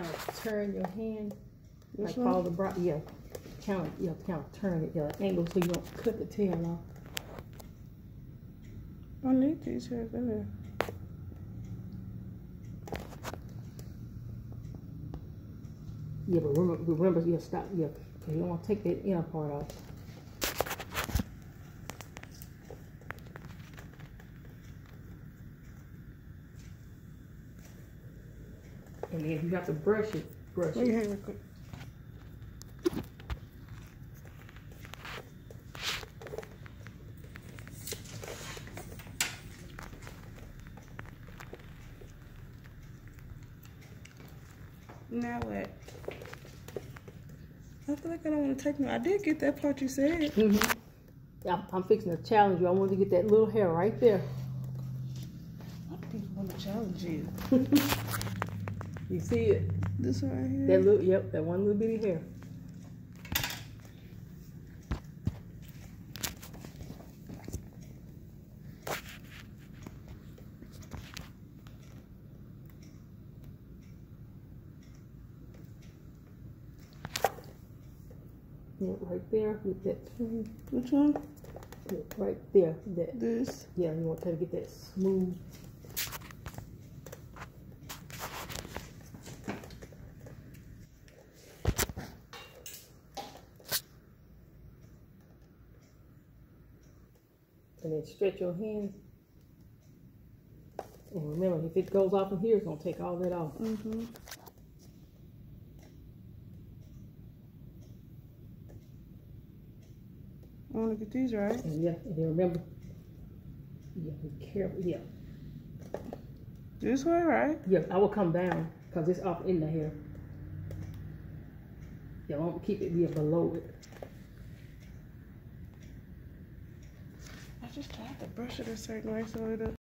kind of turn your hand, This like one? follow the bra, yeah. Kind of, yeah, kind of turn it, yeah, angle so you don't cut the tail off. I need these here, ahead. Yeah, but remember, remember, yeah, stop, yeah, you don't wanna take that inner part off. And then if you have to brush it, brush it. hang real quick. Now what? I feel like I don't want to take no. I did get that part you said. Mm-hmm. Yeah, I'm, I'm fixing to challenge you. I want to get that little hair right there. I don't want to challenge you. You see it? This one right here. That little, yep, that one little bitty hair. Yeah, right there, get that. Which one? yeah, right there, that, This. yeah, you want to try to get that smooth. And then stretch your hand. And remember, if it goes off in here, it's gonna take all that off. Mm-hmm. I want to get these right. And yeah, and then remember, yeah, be careful, yeah. This way, right? Yeah, I will come down because it's up in the hair. Yeah, I won't keep it yeah, below it. Just tried to brush it a certain way so it